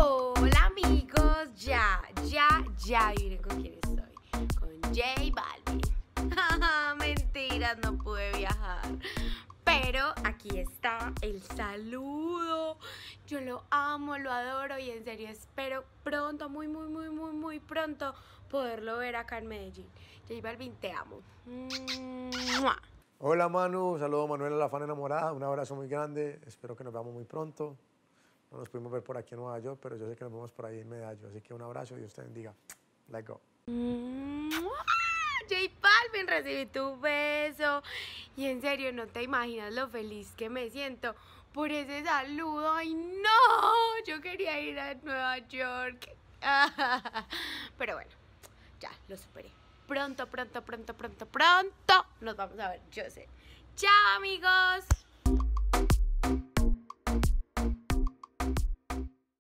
Hola amigos, ya, ya, ya miren con quién estoy, con J Balvin. Mentiras, no pude viajar. Pero aquí está el saludo. Yo lo amo, lo adoro y en serio espero pronto, muy, muy, muy, muy, muy pronto poderlo ver acá en Medellín. J Balvin, te amo. Hola Manu, saludo a Manuela La Fan Enamorada, un abrazo muy grande, espero que nos veamos muy pronto. No nos pudimos ver por aquí en Nueva York, pero yo sé que nos vemos por ahí en Medallo, así que un abrazo y Dios te bendiga. Let's go. J Balvin, recibí tu beso. Y en serio, no te imaginas lo feliz que me siento por ese saludo. ¡Ay, no! Yo quería ir a Nueva York. Pero bueno, ya lo superé. Pronto, pronto, pronto, pronto, pronto. Nos vamos a ver, yo sé. Chao, amigos.